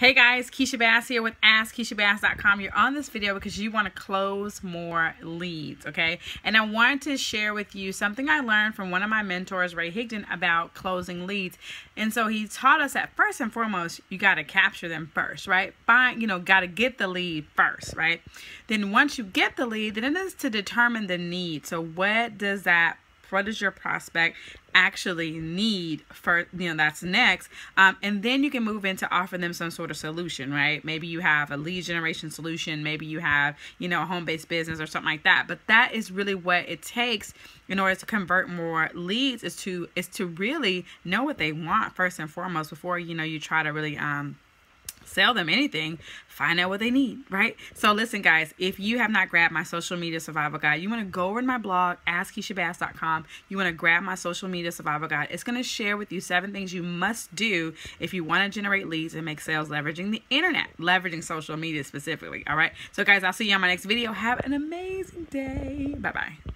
Hey guys, Keysha Bass here with AskKeyshaBass.com. You're on this video because you want to close more leads, okay? And I wanted to share with you something I learned from one of my mentors, Ray Higdon, about closing leads. And so he taught us that first and foremost, you got to capture them first, right? Find, you know, got to get the lead first, right? Then once you get the lead, then it is to determine the need. So what does that what does your prospect actually need for you know that's next? Um, and then you can move into offer them some sort of solution right? Maybe you have a lead generation solution. Maybe you have you know a home-based business or something like that. But that is really what it takes in order to convert more leads is to is to really know what they want first and foremost before you know you try to really um sell them anything, find out what they need, right? So listen, guys, if you have not grabbed my social media survival guide, you want to go over to my blog, askkeyshabass.com. You want to grab my social media survival guide. It's going to share with you seven things you must do if you want to generate leads and make sales leveraging the internet, leveraging social media specifically, all right? So guys, I'll see you on my next video. Have an amazing day. Bye-bye.